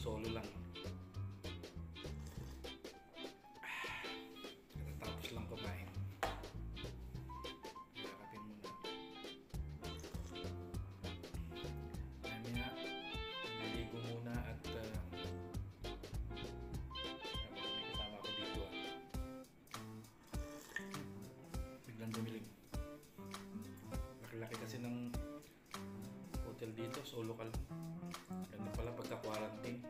solo lang. Katatapos lang kumain. Yakapin muna. Mamaya, naligo muna at uh, may dito ah. Biglang dumilig. Laki-laki kasi ng hotel dito, solo ka lang. Ganun pala pagka-quarantine.